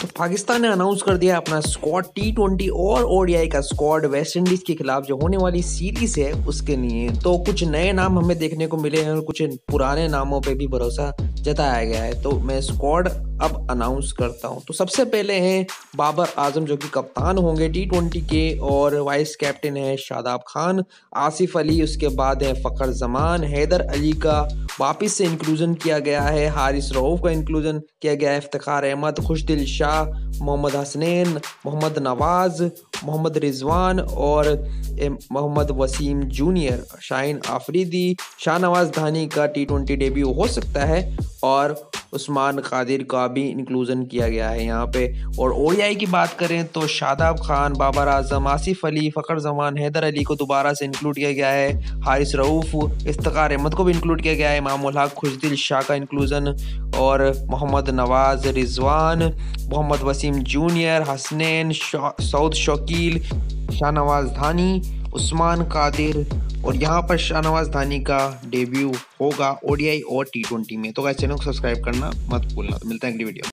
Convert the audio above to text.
تو پاکستان نے اناؤنس کر دیا اپنا اسکواڈ ٹی ٹوینٹی اور او ڈی آئی کا اسکواڈ ویسٹ انڈیز کے خلاف جو ہونے والی سیریز ہے اس کے لیے۔ تو کچھ نئے نام ہمیں دیکھنے کو ملے ہیں اور کچھ پرانے ناموں پہ بھی بھروسہ جتایا گیا ہے۔ تو میں اسکواڈ اب اناؤنس کرتا ہوں۔ تو سب سے پہلے ہیں بابر اعظم جو کہ کپتان ہوں گے ٹی ٹوینٹی کے اور وائس کیپٹن ہے شاداب خان۔ آصف علی، اس کے بعد ہے فخر زمان، حیدر علی کا واپس سے انکلوژن کیا گیا ہے، حارث روف کا انکلوژن کیا گیا ہے، افتخار احمد خوش دل شاہ، محمد حسنین، محمد نواز، محمد رضوان اور محمد وسیم جونیئر، شاہین آفریدی، شاہ نواز دھانی کا ٹی ٹوینٹی ڈیبیو ہو سکتا ہے اور عثمان، قادر کا بھی انکلوژن کیا گیا ہے یہاں پہ۔ اور او ڈی آئی کی بات کریں تو شاداب خان، بابر اعظم، آصف علی، فخر زمان، حیدر علی کو دوبارہ سے انکلوڈ کیا گیا ہے۔ حارث رعوف افتخار احمد کو بھی انکلوڈ کیا گیا ہے۔ امام الحق خوشدل شاہ کا انکلوژن اور محمد نواز، رضوان، محمد وسیم جونیئر، حسنین سعود شوکیل، شاہ نواز دھانی۔ عثمان قادر اور یہاں پر شاہ نواز دھانی کا ڈیبیو ہوگا او ڈی آئی اور ٹی ٹوینٹی میں۔ تو چینل کو سبسکرائب کرنا مت بھولنا۔ تو ملتا ہے اگلی ویڈیو